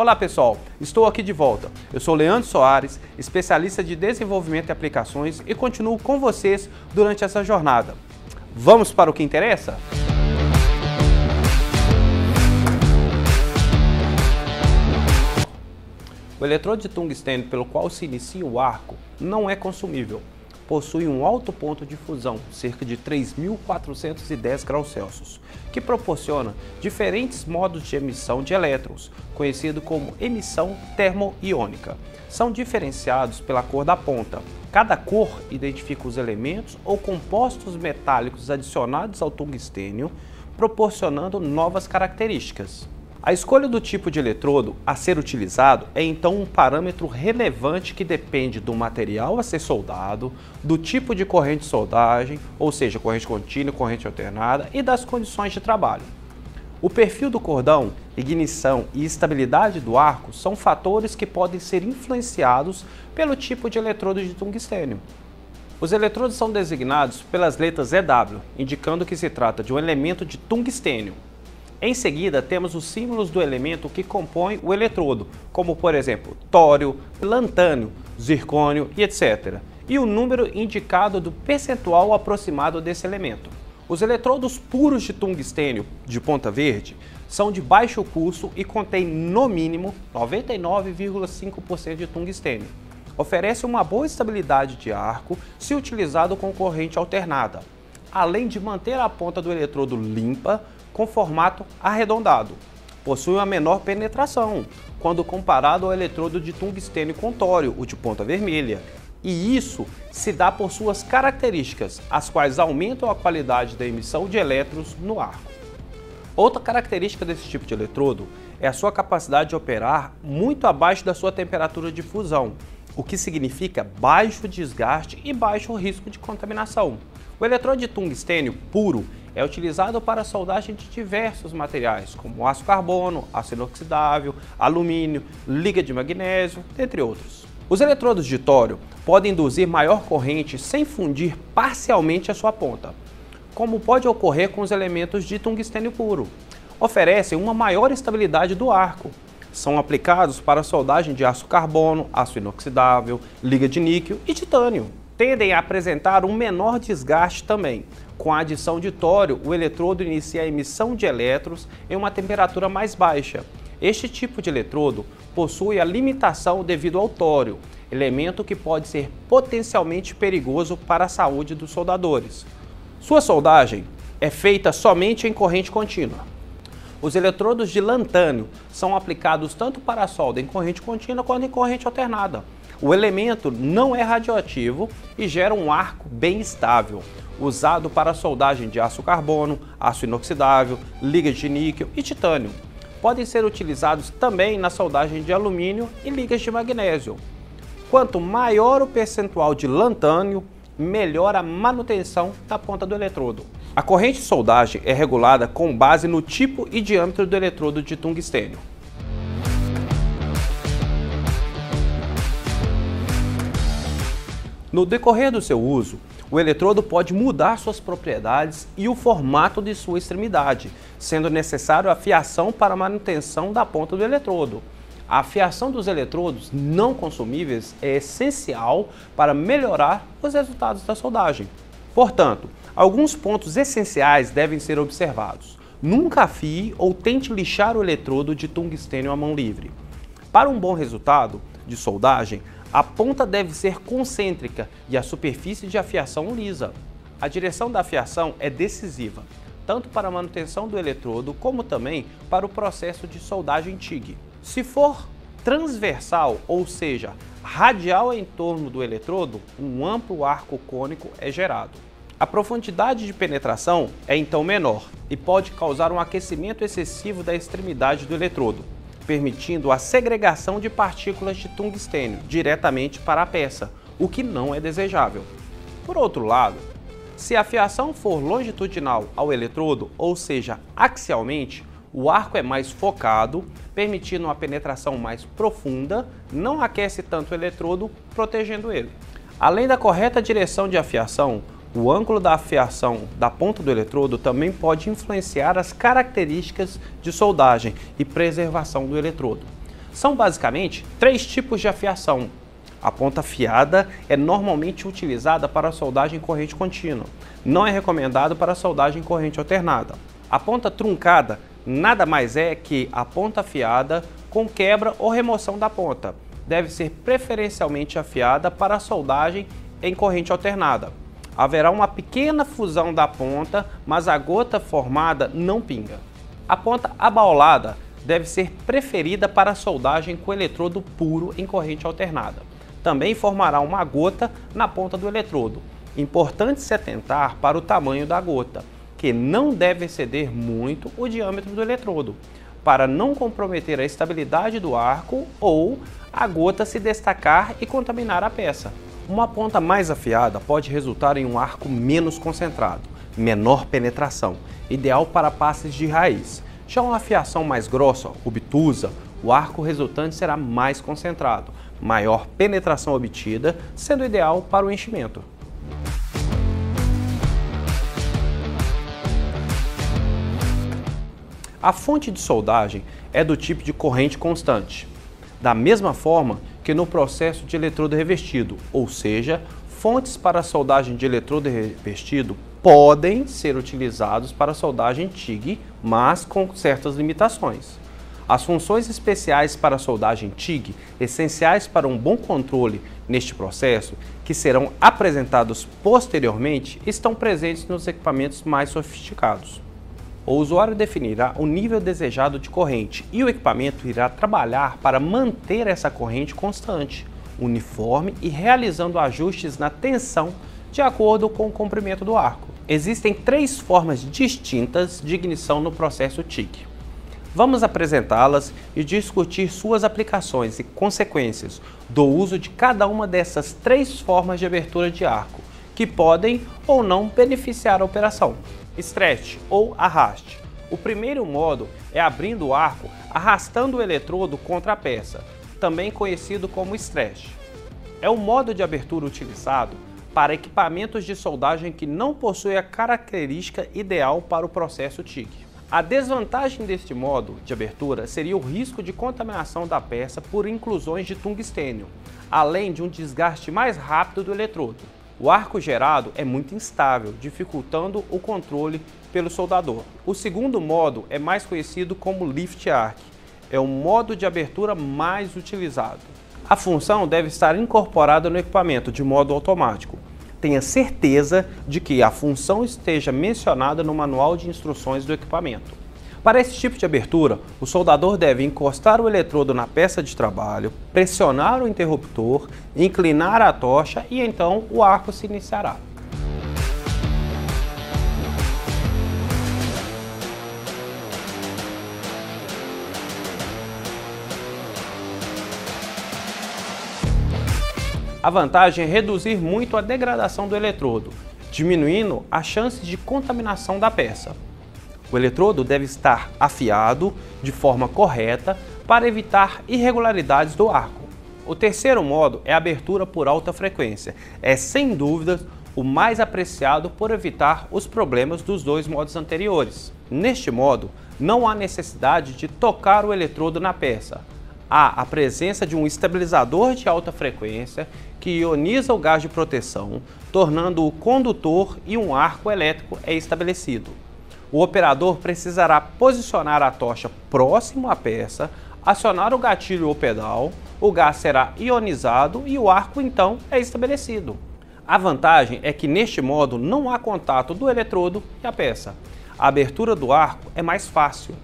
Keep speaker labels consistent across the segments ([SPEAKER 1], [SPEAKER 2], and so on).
[SPEAKER 1] Olá pessoal, estou aqui de volta. Eu sou Leandro Soares, especialista de desenvolvimento e aplicações e continuo com vocês durante essa jornada. Vamos para o que interessa? O eletrodo de tungstênio pelo qual se inicia o arco não é consumível. Possui um alto ponto de fusão, cerca de 3.410 graus Celsius, que proporciona diferentes modos de emissão de elétrons, conhecido como emissão termoiônica. São diferenciados pela cor da ponta. Cada cor identifica os elementos ou compostos metálicos adicionados ao tungstênio, proporcionando novas características. A escolha do tipo de eletrodo a ser utilizado é então um parâmetro relevante que depende do material a ser soldado, do tipo de corrente de soldagem, ou seja, corrente contínua, corrente alternada, e das condições de trabalho. O perfil do cordão, ignição e estabilidade do arco são fatores que podem ser influenciados pelo tipo de eletrodo de tungstênio. Os eletrodos são designados pelas letras EW, indicando que se trata de um elemento de tungstênio, em seguida, temos os símbolos do elemento que compõe o eletrodo, como por exemplo, tório, lantânio, zircônio e etc. E o número indicado do percentual aproximado desse elemento. Os eletrodos puros de tungstênio de ponta verde são de baixo custo e contêm no mínimo 99,5% de tungstênio. Oferece uma boa estabilidade de arco se utilizado com corrente alternada, além de manter a ponta do eletrodo limpa, com formato arredondado. Possui uma menor penetração, quando comparado ao eletrodo de tungstênio contório, o de ponta vermelha. E isso se dá por suas características, as quais aumentam a qualidade da emissão de elétrons no arco. Outra característica desse tipo de eletrodo é a sua capacidade de operar muito abaixo da sua temperatura de fusão, o que significa baixo desgaste e baixo risco de contaminação. O eletrodo de tungstênio puro é utilizado para a soldagem de diversos materiais, como aço carbono, aço inoxidável, alumínio, liga de magnésio, entre outros. Os eletrodos de tório podem induzir maior corrente sem fundir parcialmente a sua ponta, como pode ocorrer com os elementos de tungstênio puro. Oferecem uma maior estabilidade do arco. São aplicados para soldagem de aço carbono, aço inoxidável, liga de níquel e titânio. Tendem a apresentar um menor desgaste também, com a adição de tório, o eletrodo inicia a emissão de elétrons em uma temperatura mais baixa. Este tipo de eletrodo possui a limitação devido ao tório, elemento que pode ser potencialmente perigoso para a saúde dos soldadores. Sua soldagem é feita somente em corrente contínua. Os eletrodos de lantânio são aplicados tanto para a solda em corrente contínua quanto em corrente alternada. O elemento não é radioativo e gera um arco bem estável usado para soldagem de aço carbono, aço inoxidável, ligas de níquel e titânio. Podem ser utilizados também na soldagem de alumínio e ligas de magnésio. Quanto maior o percentual de lantânio, melhor a manutenção da ponta do eletrodo. A corrente de soldagem é regulada com base no tipo e diâmetro do eletrodo de tungstênio. No decorrer do seu uso, o eletrodo pode mudar suas propriedades e o formato de sua extremidade, sendo necessário a fiação para a manutenção da ponta do eletrodo. A fiação dos eletrodos não consumíveis é essencial para melhorar os resultados da soldagem. Portanto, alguns pontos essenciais devem ser observados. Nunca afie ou tente lixar o eletrodo de tungstênio à mão livre. Para um bom resultado de soldagem, a ponta deve ser concêntrica e a superfície de afiação lisa. A direção da afiação é decisiva, tanto para a manutenção do eletrodo como também para o processo de soldagem TIG. Se for transversal, ou seja, radial em torno do eletrodo, um amplo arco cônico é gerado. A profundidade de penetração é então menor e pode causar um aquecimento excessivo da extremidade do eletrodo, permitindo a segregação de partículas de tungstênio diretamente para a peça, o que não é desejável. Por outro lado, se a fiação for longitudinal ao eletrodo, ou seja, axialmente, o arco é mais focado, permitindo uma penetração mais profunda, não aquece tanto o eletrodo, protegendo ele. Além da correta direção de afiação, o ângulo da afiação da ponta do eletrodo também pode influenciar as características de soldagem e preservação do eletrodo. São basicamente três tipos de afiação. A ponta afiada é normalmente utilizada para soldagem em corrente contínua. Não é recomendado para soldagem em corrente alternada. A ponta truncada nada mais é que a ponta afiada com quebra ou remoção da ponta. Deve ser preferencialmente afiada para soldagem em corrente alternada. Haverá uma pequena fusão da ponta, mas a gota formada não pinga. A ponta abaulada deve ser preferida para soldagem com eletrodo puro em corrente alternada. Também formará uma gota na ponta do eletrodo. Importante se atentar para o tamanho da gota, que não deve exceder muito o diâmetro do eletrodo, para não comprometer a estabilidade do arco ou a gota se destacar e contaminar a peça. Uma ponta mais afiada pode resultar em um arco menos concentrado, menor penetração, ideal para passes de raiz. Já uma afiação mais grossa, obtusa, o arco resultante será mais concentrado, maior penetração obtida, sendo ideal para o enchimento. A fonte de soldagem é do tipo de corrente constante, da mesma forma que no processo de eletrodo revestido, ou seja, fontes para soldagem de eletrodo revestido podem ser utilizados para soldagem TIG, mas com certas limitações. As funções especiais para soldagem TIG, essenciais para um bom controle neste processo, que serão apresentados posteriormente, estão presentes nos equipamentos mais sofisticados. O usuário definirá o nível desejado de corrente e o equipamento irá trabalhar para manter essa corrente constante, uniforme e realizando ajustes na tensão de acordo com o comprimento do arco. Existem três formas distintas de ignição no processo TIG. Vamos apresentá-las e discutir suas aplicações e consequências do uso de cada uma dessas três formas de abertura de arco, que podem ou não beneficiar a operação. Stretch ou arraste. O primeiro modo é abrindo o arco, arrastando o eletrodo contra a peça, também conhecido como stretch. É o modo de abertura utilizado para equipamentos de soldagem que não possuem a característica ideal para o processo TIG. A desvantagem deste modo de abertura seria o risco de contaminação da peça por inclusões de tungstênio, além de um desgaste mais rápido do eletrodo. O arco gerado é muito instável, dificultando o controle pelo soldador. O segundo modo é mais conhecido como lift arc. É o modo de abertura mais utilizado. A função deve estar incorporada no equipamento de modo automático. Tenha certeza de que a função esteja mencionada no manual de instruções do equipamento. Para esse tipo de abertura, o soldador deve encostar o eletrodo na peça de trabalho, pressionar o interruptor, inclinar a tocha e então o arco se iniciará. A vantagem é reduzir muito a degradação do eletrodo, diminuindo a chance de contaminação da peça. O eletrodo deve estar afiado de forma correta para evitar irregularidades do arco. O terceiro modo é a abertura por alta frequência. É sem dúvidas o mais apreciado por evitar os problemas dos dois modos anteriores. Neste modo, não há necessidade de tocar o eletrodo na peça, há a presença de um estabilizador de alta frequência que ioniza o gás de proteção, tornando-o condutor e um arco elétrico é estabelecido. O operador precisará posicionar a tocha próximo à peça, acionar o gatilho ou pedal, o gás será ionizado e o arco então é estabelecido. A vantagem é que neste modo não há contato do eletrodo e a peça. A abertura do arco é mais fácil.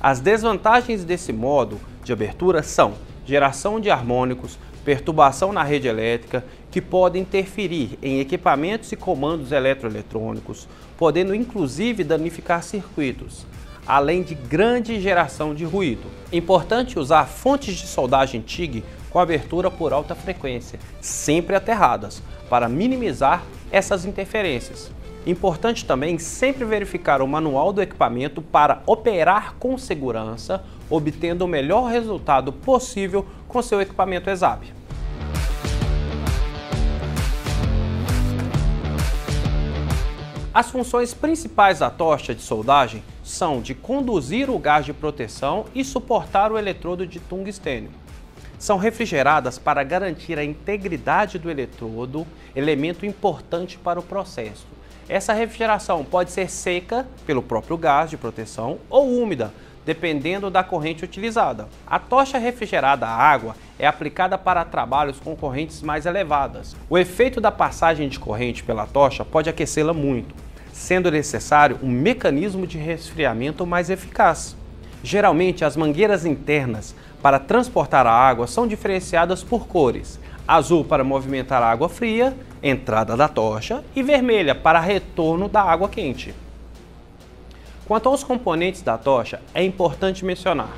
[SPEAKER 1] As desvantagens desse modo de abertura são geração de harmônicos, perturbação na rede elétrica, que podem interferir em equipamentos e comandos eletroeletrônicos, podendo inclusive danificar circuitos, além de grande geração de ruído. Importante usar fontes de soldagem TIG com abertura por alta frequência, sempre aterradas, para minimizar essas interferências. Importante também sempre verificar o manual do equipamento para operar com segurança, obtendo o melhor resultado possível com seu equipamento ESAB. As funções principais da tocha de soldagem são de conduzir o gás de proteção e suportar o eletrodo de tungstênio. São refrigeradas para garantir a integridade do eletrodo, elemento importante para o processo. Essa refrigeração pode ser seca, pelo próprio gás de proteção, ou úmida, dependendo da corrente utilizada. A tocha refrigerada à água é aplicada para trabalhos com correntes mais elevadas. O efeito da passagem de corrente pela tocha pode aquecê-la muito, sendo necessário um mecanismo de resfriamento mais eficaz. Geralmente, as mangueiras internas para transportar a água são diferenciadas por cores: azul para movimentar a água fria, entrada da tocha, e vermelha para retorno da água quente. Quanto aos componentes da tocha, é importante mencionar.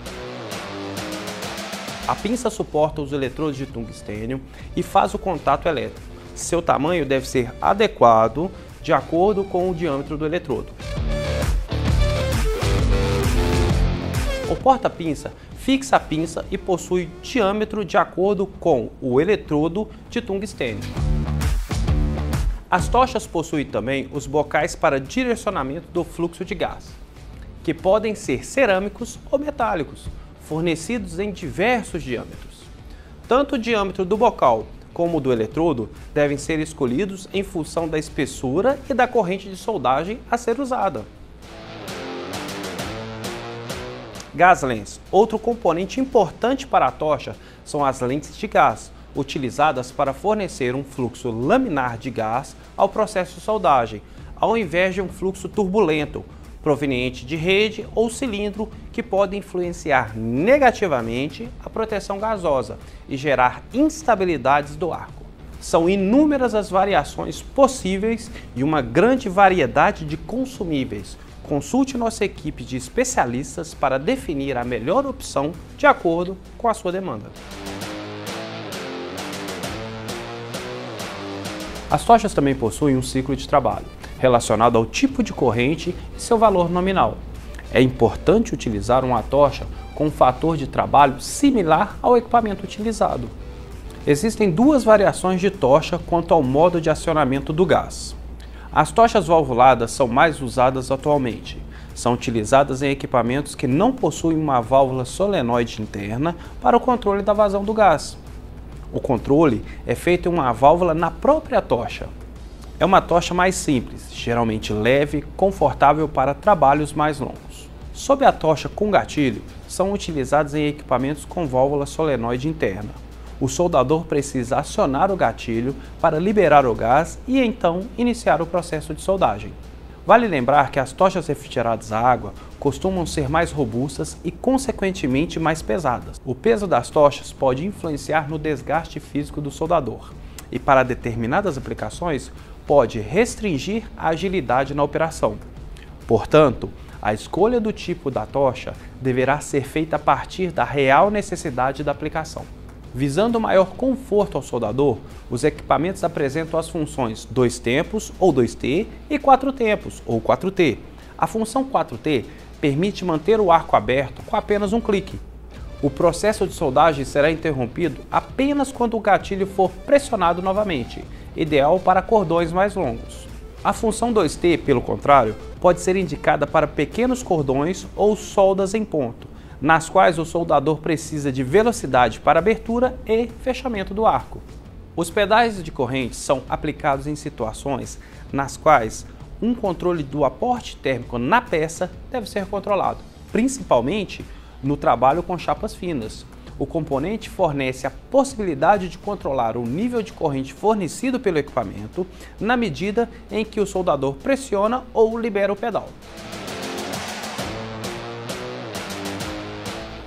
[SPEAKER 1] A pinça suporta os eletrodos de tungstênio e faz o contato elétrico. Seu tamanho deve ser adequado de acordo com o diâmetro do eletrodo. O porta-pinça fixa a pinça e possui diâmetro de acordo com o eletrodo de tungstênio. As tochas possuem também os bocais para direcionamento do fluxo de gás, que podem ser cerâmicos ou metálicos, fornecidos em diversos diâmetros. Tanto o diâmetro do bocal como o do eletrodo devem ser escolhidos em função da espessura e da corrente de soldagem a ser usada. Gas lens. Outro componente importante para a tocha são as lentes de gás, utilizadas para fornecer um fluxo laminar de gás ao processo de soldagem, ao invés de um fluxo turbulento, proveniente de rede ou cilindro que pode influenciar negativamente a proteção gasosa e gerar instabilidades do arco. São inúmeras as variações possíveis e uma grande variedade de consumíveis. Consulte nossa equipe de especialistas para definir a melhor opção de acordo com a sua demanda. As tochas também possuem um ciclo de trabalho, relacionado ao tipo de corrente e seu valor nominal. É importante utilizar uma tocha com um fator de trabalho similar ao equipamento utilizado. Existem duas variações de tocha quanto ao modo de acionamento do gás. As tochas valvuladas são mais usadas atualmente. São utilizadas em equipamentos que não possuem uma válvula solenoide interna para o controle da vazão do gás. O controle é feito em uma válvula na própria tocha. É uma tocha mais simples, geralmente leve, confortável para trabalhos mais longos. Sob a tocha com gatilho, são utilizados em equipamentos com válvula solenoide interna. O soldador precisa acionar o gatilho para liberar o gás e então iniciar o processo de soldagem. Vale lembrar que as tochas refrigeradas à água costumam ser mais robustas e, consequentemente, mais pesadas. O peso das tochas pode influenciar no desgaste físico do soldador e, para determinadas aplicações, pode restringir a agilidade na operação. Portanto, a escolha do tipo da tocha deverá ser feita a partir da real necessidade da aplicação. Visando maior conforto ao soldador, os equipamentos apresentam as funções 2 tempos ou 2T e 4 tempos ou 4T. A função 4T permite manter o arco aberto com apenas um clique. O processo de soldagem será interrompido apenas quando o gatilho for pressionado novamente, ideal para cordões mais longos. A função 2T, pelo contrário, pode ser indicada para pequenos cordões ou soldas em ponto, nas quais o soldador precisa de velocidade para abertura e fechamento do arco. Os pedais de corrente são aplicados em situações nas quais um controle do aporte térmico na peça deve ser controlado, principalmente no trabalho com chapas finas. O componente fornece a possibilidade de controlar o nível de corrente fornecido pelo equipamento na medida em que o soldador pressiona ou libera o pedal.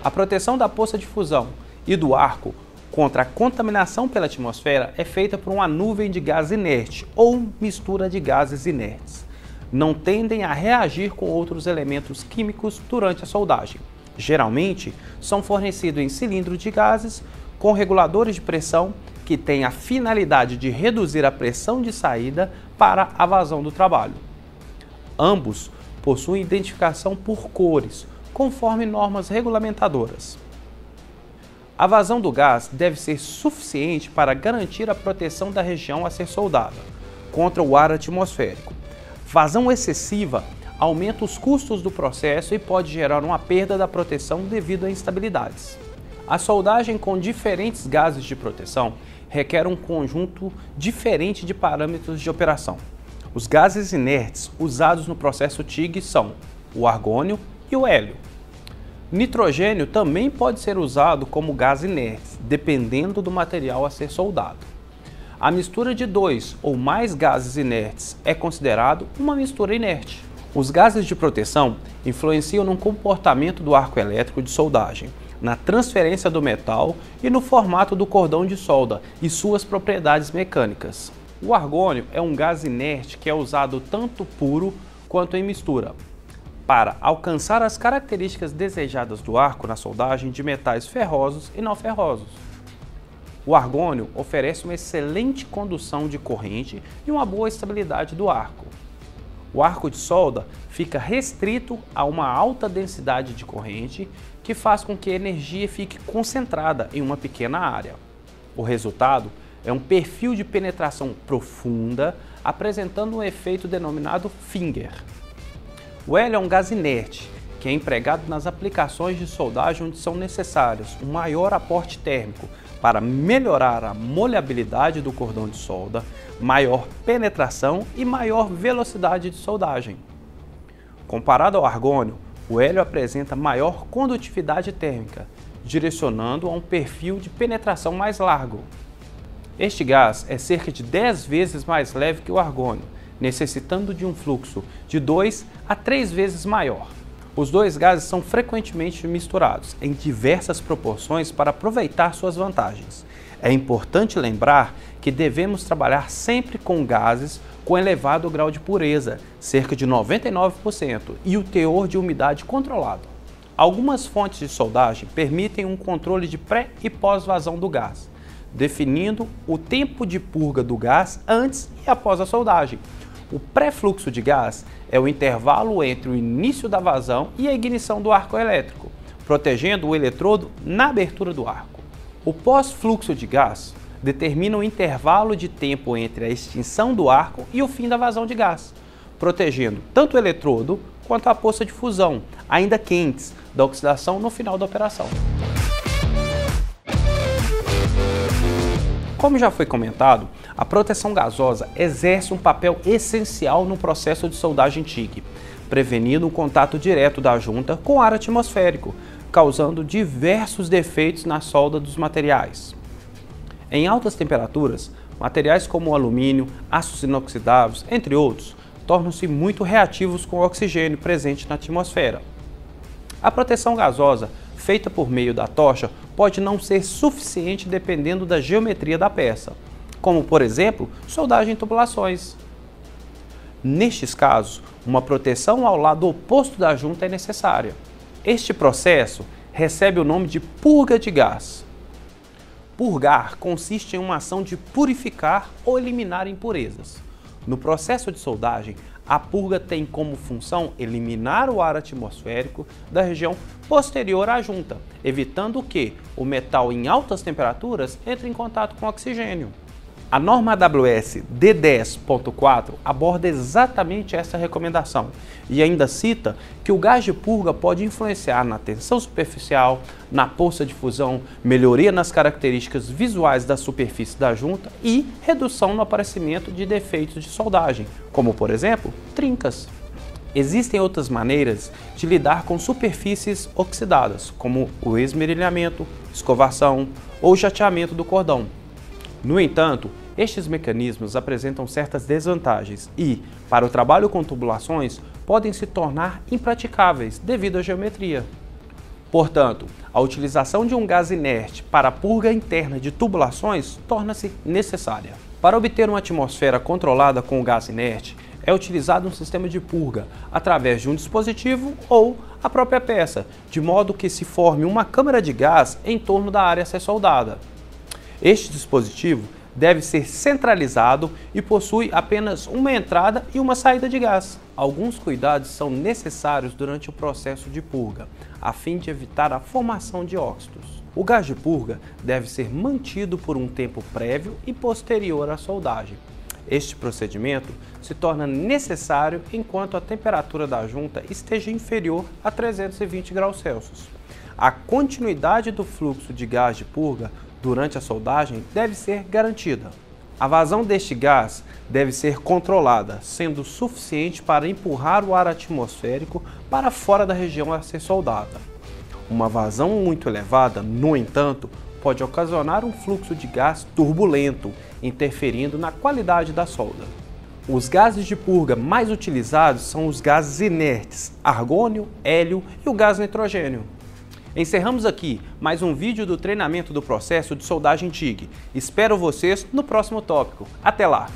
[SPEAKER 1] A proteção da poça de fusão e do arco contra a contaminação pela atmosfera é feita por uma nuvem de gás inerte ou mistura de gases inertes. Não tendem a reagir com outros elementos químicos durante a soldagem. Geralmente, são fornecidos em cilindro de gases com reguladores de pressão que têm a finalidade de reduzir a pressão de saída para a vazão do trabalho. Ambos possuem identificação por cores, conforme normas regulamentadoras. A vazão do gás deve ser suficiente para garantir a proteção da região a ser soldada contra o ar atmosférico. Vazão excessiva aumenta os custos do processo e pode gerar uma perda da proteção devido a instabilidades. A soldagem com diferentes gases de proteção requer um conjunto diferente de parâmetros de operação. Os gases inertes usados no processo TIG são o argônio e o hélio. Nitrogênio também pode ser usado como gás inerte, dependendo do material a ser soldado. A mistura de dois ou mais gases inertes é considerado uma mistura inerte. Os gases de proteção influenciam no comportamento do arco elétrico de soldagem, na transferência do metal e no formato do cordão de solda e suas propriedades mecânicas. O argônio é um gás inerte que é usado tanto puro quanto em mistura, para alcançar as características desejadas do arco na soldagem de metais ferrosos e não ferrosos. O argônio oferece uma excelente condução de corrente e uma boa estabilidade do arco. O arco de solda fica restrito a uma alta densidade de corrente que faz com que a energia fique concentrada em uma pequena área. O resultado é um perfil de penetração profunda, apresentando um efeito denominado finger. O hélio é um gás inerte, que é empregado nas aplicações de soldagem onde são necessários um maior aporte térmico para melhorar a molhabilidade do cordão de solda, maior penetração e maior velocidade de soldagem. Comparado ao argônio, o hélio apresenta maior condutividade térmica, direcionando a um perfil de penetração mais largo. Este gás é cerca de 10 vezes mais leve que o argônio, necessitando de um fluxo de 2 a 3 vezes maior. Os dois gases são frequentemente misturados em diversas proporções para aproveitar suas vantagens. É importante lembrar que devemos trabalhar sempre com gases com elevado grau de pureza, cerca de 99%, e o teor de umidade controlado. Algumas fontes de soldagem permitem um controle de pré e pós-vazão do gás, definindo o tempo de purga do gás antes e após a soldagem, o pré-fluxo de gás é o intervalo entre o início da vazão e a ignição do arco elétrico, protegendo o eletrodo na abertura do arco. O pós-fluxo de gás determina o intervalo de tempo entre a extinção do arco e o fim da vazão de gás, protegendo tanto o eletrodo quanto a poça de fusão, ainda quentes, da oxidação no final da operação. Como já foi comentado, a proteção gasosa exerce um papel essencial no processo de soldagem TIG, prevenindo o contato direto da junta com o ar atmosférico, causando diversos defeitos na solda dos materiais. Em altas temperaturas, materiais como alumínio, aços inoxidáveis, entre outros, tornam-se muito reativos com o oxigênio presente na atmosfera. A proteção gasosa feita por meio da tocha pode não ser suficiente dependendo da geometria da peça, como por exemplo, soldagem em tubulações. Nestes casos, uma proteção ao lado oposto da junta é necessária. Este processo recebe o nome de purga de gás. Purgar consiste em uma ação de purificar ou eliminar impurezas. No processo de soldagem, a purga tem como função eliminar o ar atmosférico da região posterior à junta, evitando que o metal em altas temperaturas entre em contato com oxigênio. A norma AWS D10.4 aborda exatamente essa recomendação e ainda cita que o gás de purga pode influenciar na tensão superficial, na poça de fusão, melhoria nas características visuais da superfície da junta e redução no aparecimento de defeitos de soldagem, como por exemplo, trincas. Existem outras maneiras de lidar com superfícies oxidadas, como o esmerilhamento, escovação ou jateamento do cordão, no entanto, estes mecanismos apresentam certas desvantagens e, para o trabalho com tubulações, podem se tornar impraticáveis devido à geometria. Portanto, a utilização de um gás inerte para a purga interna de tubulações torna-se necessária. Para obter uma atmosfera controlada com o gás inerte, é utilizado um sistema de purga através de um dispositivo ou a própria peça, de modo que se forme uma câmara de gás em torno da área a ser soldada. Este dispositivo deve ser centralizado e possui apenas uma entrada e uma saída de gás. Alguns cuidados são necessários durante o processo de purga, a fim de evitar a formação de óxidos. O gás de purga deve ser mantido por um tempo prévio e posterior à soldagem. Este procedimento se torna necessário enquanto a temperatura da junta esteja inferior a 320 graus Celsius. A continuidade do fluxo de gás de purga durante a soldagem deve ser garantida. A vazão deste gás deve ser controlada, sendo suficiente para empurrar o ar atmosférico para fora da região a ser soldada. Uma vazão muito elevada, no entanto, pode ocasionar um fluxo de gás turbulento, interferindo na qualidade da solda. Os gases de purga mais utilizados são os gases inertes, argônio, hélio e o gás nitrogênio. Encerramos aqui mais um vídeo do treinamento do processo de soldagem TIG. Espero vocês no próximo tópico. Até lá!